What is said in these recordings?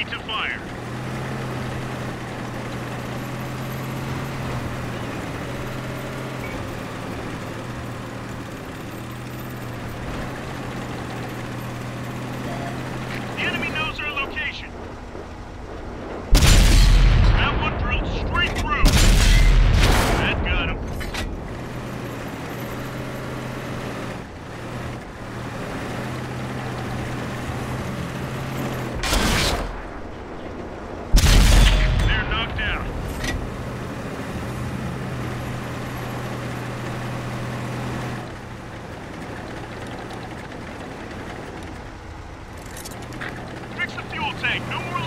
Ready to fire. Tank. No more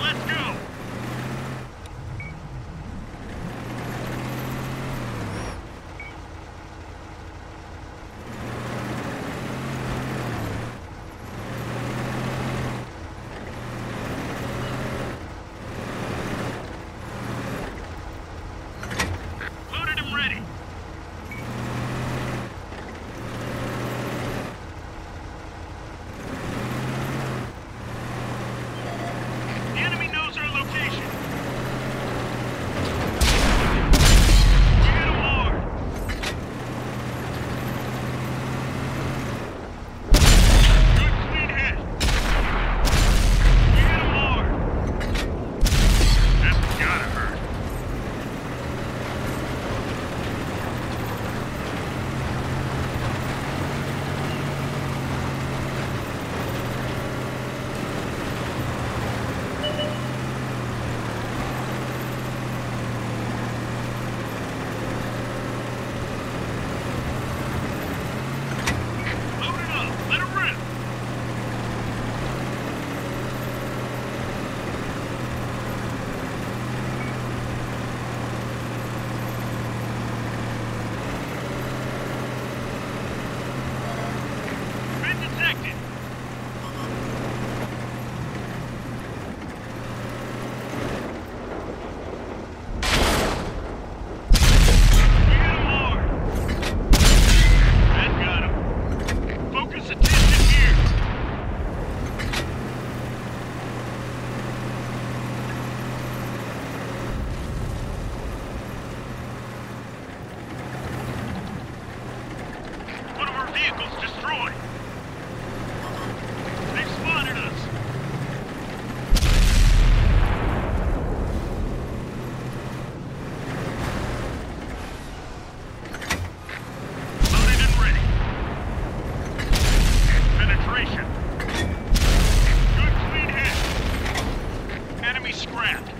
Let's go. Penetration.